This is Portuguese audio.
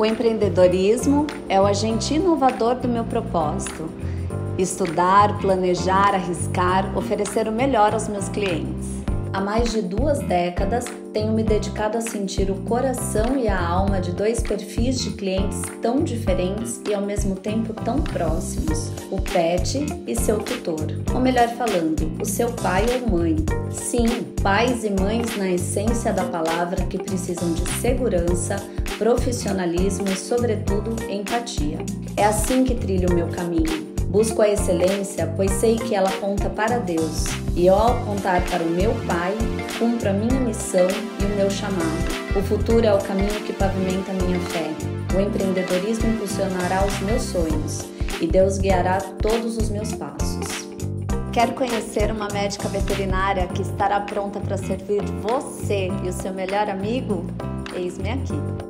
O empreendedorismo é o agente inovador do meu propósito. Estudar, planejar, arriscar, oferecer o melhor aos meus clientes. Há mais de duas décadas, tenho me dedicado a sentir o coração e a alma de dois perfis de clientes tão diferentes e ao mesmo tempo tão próximos: o pet e seu tutor. Ou melhor falando, o seu pai ou mãe. Sim, pais e mães na essência da palavra que precisam de segurança, profissionalismo e, sobretudo, empatia. É assim que trilho o meu caminho Busco a excelência, pois sei que ela aponta para Deus, e ao apontar para o meu Pai, cumpro a minha missão e o meu chamado. O futuro é o caminho que pavimenta a minha fé. O empreendedorismo impulsionará os meus sonhos, e Deus guiará todos os meus passos. Quer conhecer uma médica veterinária que estará pronta para servir você e o seu melhor amigo? Eis-me aqui.